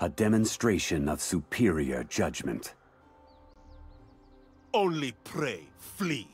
A demonstration of superior judgment. Only pray, flee.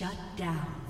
Shut down.